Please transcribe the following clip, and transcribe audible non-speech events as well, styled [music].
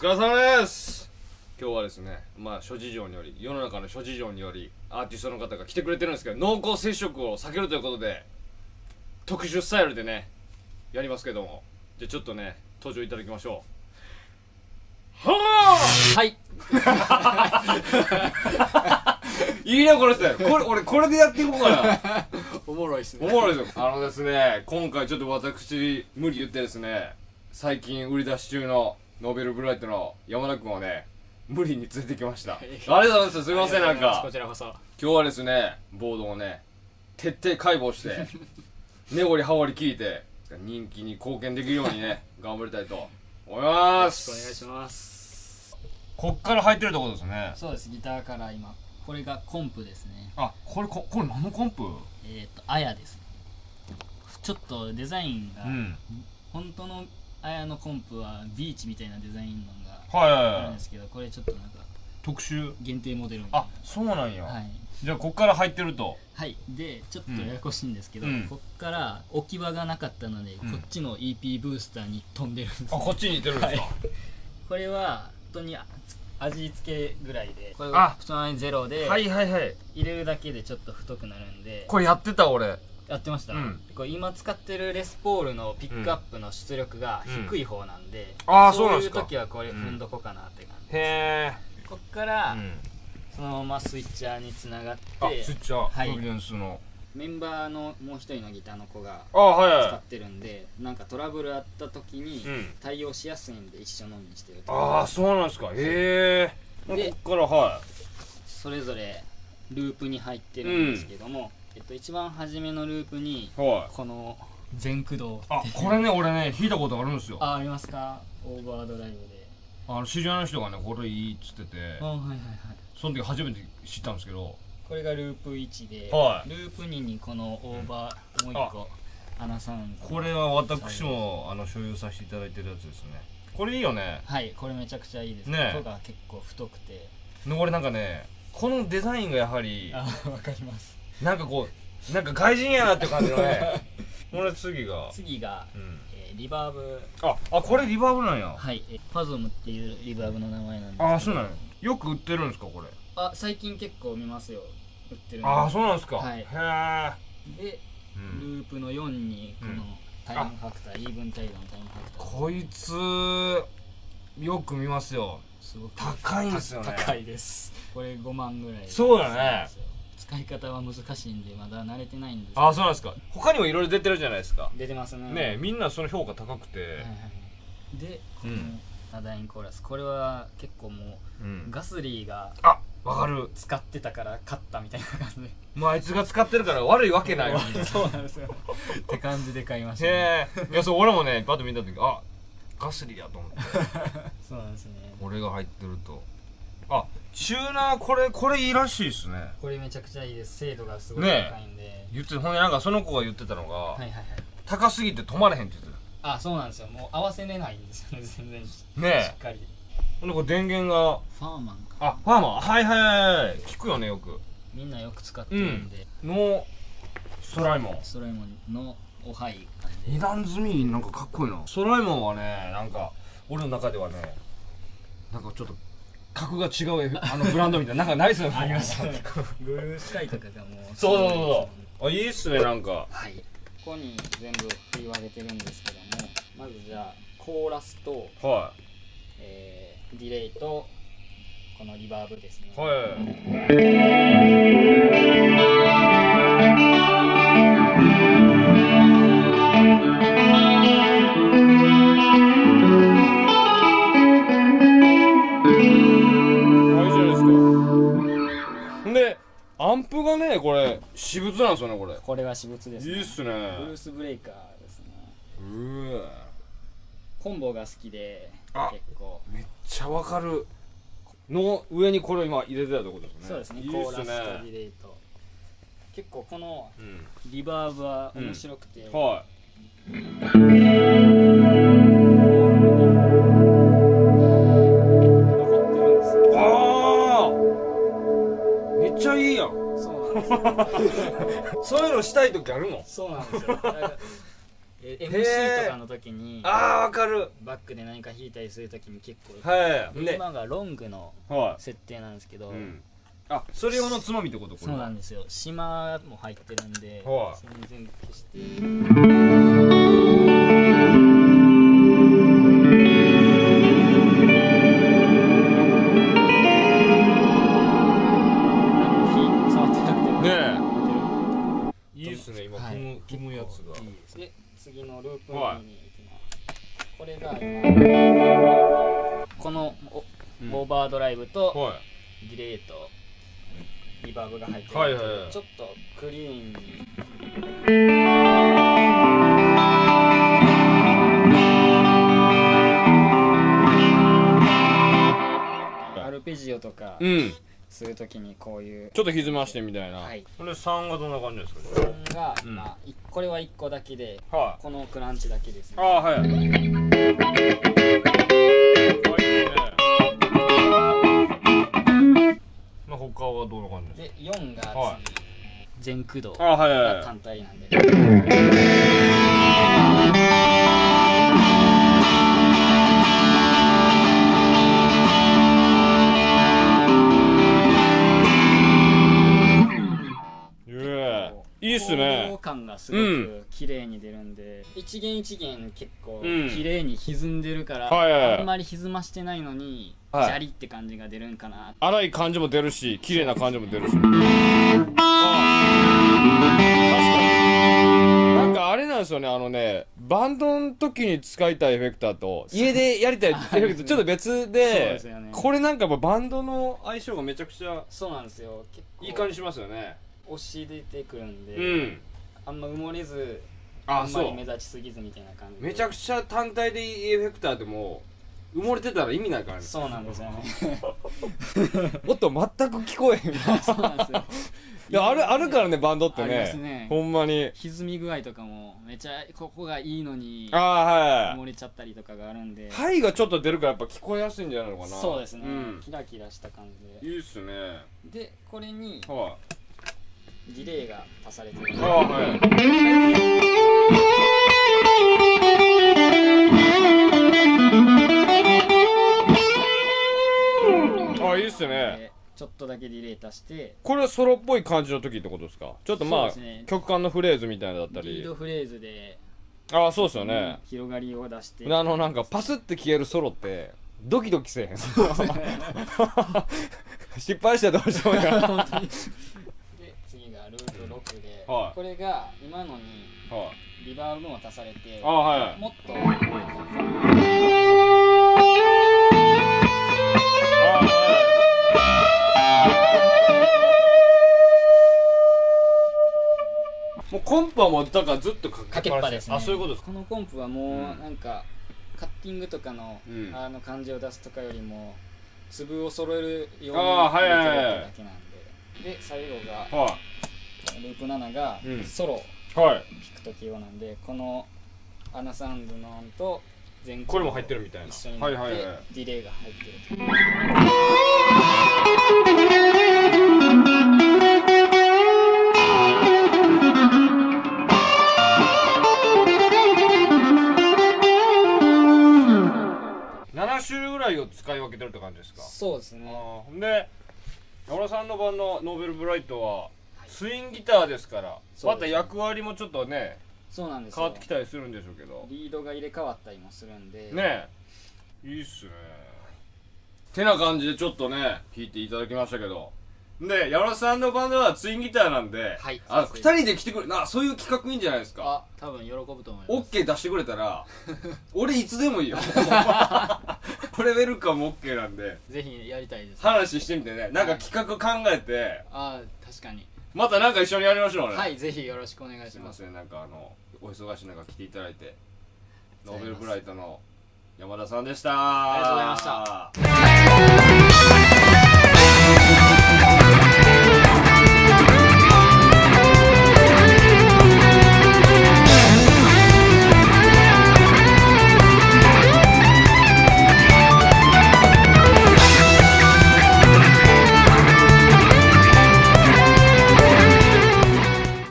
お疲れ様です。今日はですねまあ諸事情により世の中の諸事情によりアーティストの方が来てくれてるんですけど濃厚接触を避けるということで特殊スタイルでねやりますけどもじゃあちょっとね登場いただきましょう。ははい。あいいねこれってこれ俺これでやっていこうかな。おもろいっすね。おもろいですよ。あのですね今回ちょっと私無理言ってですね最近売り出し中のノーベルブライトの山田君をね無理に連れてきました [laughs] ありがとうございますすいませんなんかこちらこそ。今日はですねボードをね徹底解剖して [laughs] 根掘り葉掘り聞いて人気に貢献できるようにね [laughs] 頑張りたいと思いますお願いします。こっから入ってるところですねそうです、ギターから今。これがコンプですね。あこれここれ何のコンプ？えっ、と、あやですね。ちょっとデザインが、うん本当のあやのコンプはビーチみたいなデザインのがあるんですけど、これちょっとなんか特集限定モデルみたいあそうなんや、な。はい。じゃあこっから入ってると。はい、でちょっとややこしいんですけど、うん。こっから置き場がなかったので、ん。こっちの EP ブースターに飛んでるんです、あこっちに似てるんですか、はい。これは本当にあ味付けぐらいでこれあ普通にゼロではいはいはい。入れるだけでちょっと太くなるんで。これやってた俺やってました、うん。これ今使ってるレスポールのピックアップの出力がうん。低い方なんで、あーそうなんですか。時はこれ踏んどこうかなって感じ、へこっから、え、そのままスイッチャーにつながってあスイッチャー、はい。プロビデンスの。メンバーのもう一人のギターの子があはい使はってるんでなんかトラブルあった時にうん。対応しやすいんで一緒のにしてるいああそうなんですか。へえでこっからはそれぞれループに入ってるんですけども、えっと、一番初めのループにこの全駆動あこれね俺ね弾いたことあるんですよ。あありますか？オーバードライブで。あの知り合いの人がねこれいいっつってて。あはいはいはい。その時初めて知ったんですけど。これがループ1で、はい。ループ2にこのオーバー、もう一個穴さんこれは私もあの所有させていただいてるやつですね。これいいよね。はいこれめちゃくちゃいいです。ね音が結構太くて。で俺なんかねこのデザインがやはりあわかります。なんかこうなんか外人やなって感じのね。[laughs] これ次が？次が、うん。えーリバーブ。ああこれリバーブなんや。はいえファゾムっていうリバーブの名前なんですけど。ああそうなんや。よく売ってるんですかこれ？あ最近結構見ますよ。売ってるのああそうなんですか。はい。へえで、うん。ループの4にこうん。のタイムファクター、イーブンタイドのタイムファクター。こいつよく見ますよすごく高いんですよね。高いです。これ5万ぐらい。そうだね。使い方は難しいんでまだ慣れてないんですああそうなんですか。他にもいろいろ出てるじゃないですか。出てますね。ねえみんなその評価高くて。はいはいはい。でこのうん。アナダイムコーラス。これは結構もううん。ガスリーがあわかる。使ってたから買ったみたいな感じ。でもうあいつが使ってるから悪いわけない [laughs] そうなんですよ。って感じで買いました、ね、へえ。いやそう俺もねパッと見た時あガスリやと思って。[laughs] そうなんですね。俺が入ってると。あチューナーこれこれいいらしいっすね。これめちゃくちゃいいです。精度がすごい高いんで、言ってほんでなんかその子が言ってたのが、はいはいはい。高すぎて止まれへんって言ってあそうなんですよ。もう合わせれないんですよね。全然。したねっかり。ほんでこれ電源がファーマンか。あファーマー。はいはいはいはい。聞くよねよく。みんなよく使ってるんで、のストライモン。ストライモンのおはい感じ。二段積みなんかかっこいいな。ストライモンはねなんか俺の中ではねなんかちょっと格が違う F [laughs] あのブランドみたいななんかないっすよありますねブルースカイとかがもうそうそうそうそう。あいいっすねなんか。はい。ここに全部振り分けてるんですけどもまずじゃあコーラスと、はえーディレイとこのリバーブですね。いはいあいでアンプがねこれ私物なんですよねこれ。これが私物ですね。いいっすね。ブルースブレイカーですね。うーわ。コンボが好きであ結構。めっちゃわかる。の上にこれを今入れてたところですね。そうですね。いいっすコーラスとデねィレイと結構このうん。リバーブは面白くて、は残って [laughs] そういうのしたい時あるの？そうなんですよ。MC とかの時にああわかる。バックで何か弾いたりする時に結構はい。今がロングのは設定なんですけど、い、うん、あそれ用のつまみってこと？これそうなんですよ。島も入ってるんで、はい。全然消してバードライブとはい。ディレイとリバーブが入ってる。はいはいはい。ちょっとクリーン。にアルペジオとかうん。するときにこういう。ちょっと歪ましてみたいな、はい。これ3がどんな感じですか？これがうん。今、いこれは1個だけではい。このクランチだけですね。ああはいはどんな感じですで4が次、はい。全駆動かあはいはいがはい。単体なんで感がすごく綺麗に出るんで、一元一元結構うん。綺麗に歪んでるから、はいはいはい。あんまり歪ましてないのに、はい。ジャリって感じが出るんかな。荒い感じも出るし綺麗な感じも出るし。[laughs] ああ。確かに。なんかあれなんですよねあのねバンドの時に使いたいエフェクターと家でやりたいエフェクター [laughs] ちょっと別でね。これなんかバンドの相性がめちゃくちゃそうなんですよ。いい感じしますよね。押し出てくるんで、うんあんま埋もれずああんまり目立ちすぎずみたいな感じで。めちゃくちゃ単体でいいエフェクターでも埋もれてたら意味ないからね。そうなんですよね。[laughs] もっと全く聞こえへん。いそうなんですよ。やあるあるからねバンドってね。ね。ほんまに。歪み具合とかもめちゃここがいいのにああはい漏れちゃったりとかがあるんで、ハイがちょっと出るからやっぱ聞こえやすいんじゃないのかな。そうですね、ん。キラキラした感じいいっすね。ででこれにはディレイが足されてる。いああはい。あいいっすね。でちょっとだけディレイ足して。これはソロっぽい感じの時ってことですか？ちょっとまあ、ね。曲間のフレーズみたいなのだったり。リードフレーズで。ああそうっすよね、広がりを出して。あのなんかパスって消えるソロってドキドキせえへん。[laughs] 失敗したらどうしようもな [laughs] がループ6で、はい。これが今のにはい。リバーブも足されてあはい。もっとあはい。もうコンプはもうだからずっとかかけっぱですね。あそういうことですか。このコンプはもううんなんか、カッティングとかの,、うん。あの感じを出すとかよりも粒を揃えるようにあーはいはいはい入れてるだけなんで。で最後がはループ7がうん。ソロいはい。弾く時用なんでこのアナサウンドの音と全これも入ってるみたいな。一緒にはないって、はいはいディレイが入ってる。7種類ぐらいを使い分けてるって感じですか？そうですね。あー。で山田さんの版のノーベルブライトはツインギターですからまた役割もちょっとねそうなんですよ。変わってきたりするんでしょうけど。リードが入れ替わったりもするんで。ね。えいいっすね。てな感じでちょっとね弾いていただきましたけど。で山田さんのバンドはツインギターなんで、はい。あそうです2人で来てくれなそういう企画いいんじゃないですか。あ多分喜ぶと思いオッますケー出してくれたら [laughs] 俺いつでもいいよ。[laughs] 俺ウェルカムオッケーなんで。ぜひやりたいです話してみてね。なんか企画考えて。あ確かにまたなんか一緒にやりましょうね。はいぜひよろしくお願いす。いましますせんなんかあのお忙しい中来ていただいてノーベルブライトの山田さんでした。ありがとうございました